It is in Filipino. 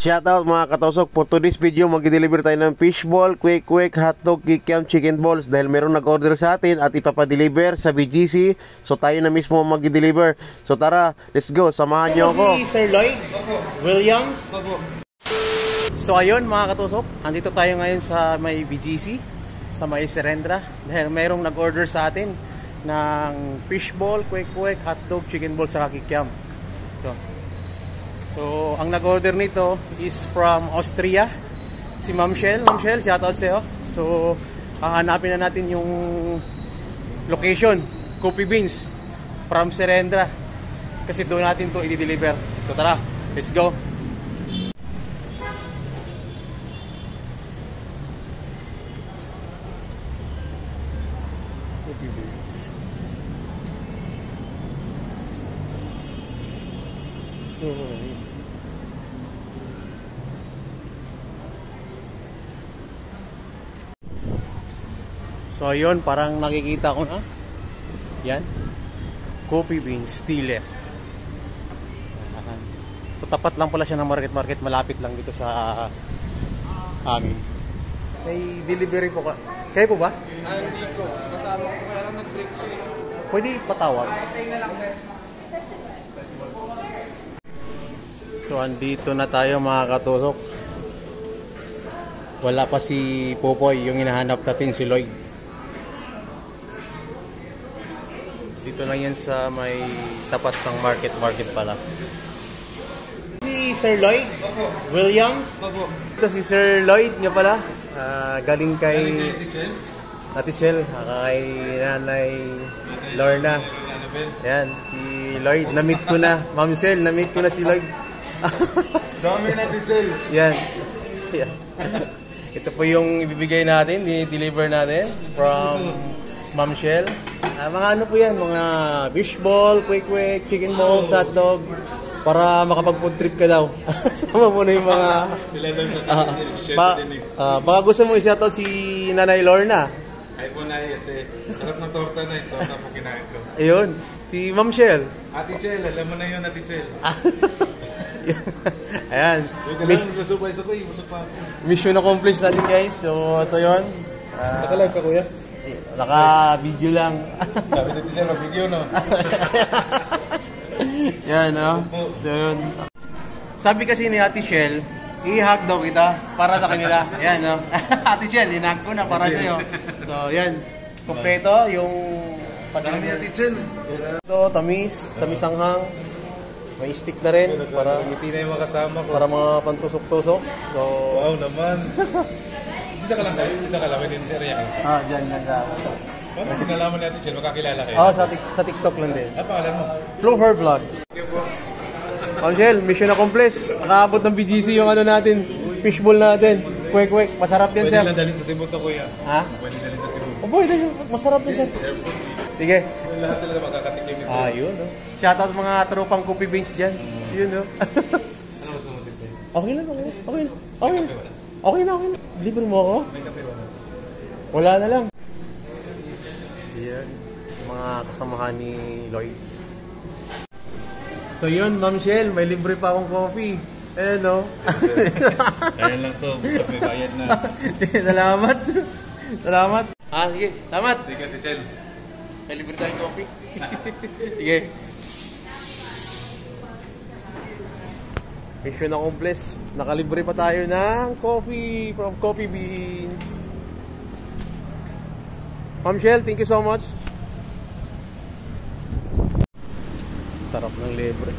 Shoutout mga katosok, for today's video mag-deliver tayo ng fishball, quick quick, hotdog, kikiam, chicken balls dahil meron nag-order sa atin at ipapadeliver sa BGC. So tayo na mismo mag-deliver. So tara, let's go, samahan niyo ako. Si Sir Lloyd Williams. So ayun mga katusok, andito tayo ngayon sa may BGC, sa may Serendra. Dahil mayroong nag-order sa atin ng fishball, quick quick, hotdog, chicken ball, saka kikiam. Ito. So, ang nag-order nito is from Austria. Si Ma'am Shell. Ma'am Shell, shoutout sa'yo. So, hahanapin na natin yung location. Coffee Beans from Serendra. Kasi doon natin to i-deliver. So, tara. Let's go. Coffee Beans. So, ayun. So ayun, parang nakikita ko na. Yan. Coffee beans, tea left. So tapat lang pala siya ng market market, malapit lang dito sa uh, amin. May delivery po ka. Kayo po ba? Ah, hindi ko. Kasama ko kaya lang nag-break ko eh. Pwede patawag. Patay na lang, sir. So andito na tayo mga katusok. Wala pa si Popoy, yung hinahanap natin si Lloyd. Dito lang yan sa may tapat ng market market pala. Si Sir Lloyd Williams. Ito si Sir Lloyd nga pala. Ah, galing kay Ate Shell, ah, kay Nanay Lorna. Yan, si Lloyd. Na-meet ko na. Ma'am Shell, na-meet ko na si Lloyd. Dami na diesel. Yan. Yan. Ito po yung ibibigay natin, i-deliver natin from Ma'am Shell. Ah, mga ano po yan, mga fish ball, quick quick, chicken balls, hot dog, para makapag-food trip ka daw. Sama mo na yung mga... Sila doon sa Ah, chef pa, ah, baka gusto mo i-shoutout si Nanay Lorna. Ay po na ite. Sarap ng torta na ito. Torta po kinain ko. Ayun, si Ma'am Shell. Ate Chel, alam mo na yun, Ate Chel. Ayan. Miss- lang, nasubay sa ko, imusap pa ako. mission accomplished natin guys. So, ito yun. Ah, Nakalive ka kuya? eh, Naka-video lang. Sabi Ate Chel, mag-video no? Yan, no? Ito yun. Sabi kasi ni Ate Shell, i-hack daw kita para sa kanila. Yan, no? Ate Shell, in-hack ko na para sa'yo. So, yan. Kompleto yung Parang ni Ate Chel. Ito, tamis, tamis anghang. May stick na rin para Ngiti na yung mga kasama ko. para mga pantusok-tusok. So, Wow naman. Dito ka lang guys, dito ka lang. May dinteriya ka. ah, dyan, dyan, dyan. Paano kinalaman Ate Chel? Makakilala kayo. Ah, sa, tik- sa TikTok lang din. Ano pangalan mo? Flow Her Vlogs. Okay po. Angel, mission accomplished. Nakaabot ng BGC yung ano natin, fishbowl natin. Quick, quick. Masarap yan, Pwede sir. lang dalhin sa Cebu to kuya. Ha? Pwede dalhin sa Cebu. Oh boy, dahil masarap yan, sir. Airport. Sige. Lahat sila makakatikim nito. Ah, yun, no? Shoutout mga tropang coffee beans dyan. Yun, no? Ano mas sumutin tayo? okay lang, okay lang. Okay lang. Okay lang. Okay na, okay na. Libre mo ako? May kape wala. Wala na lang. Yan. Mga kasamahan ni Lois. So yun, Ma'am Shell, may libre pa akong coffee. Eh, no? Kaya lang to, bukas may bayad na. Salamat. Salamat. Ah, sige. Salamat. Sige, Ate Chel. May libre tayong coffee. sige. Mission accomplished. Nakalibre pa tayo ng coffee from Coffee Beans. Ma'am Shell, thank you so much. Sarap ng libre.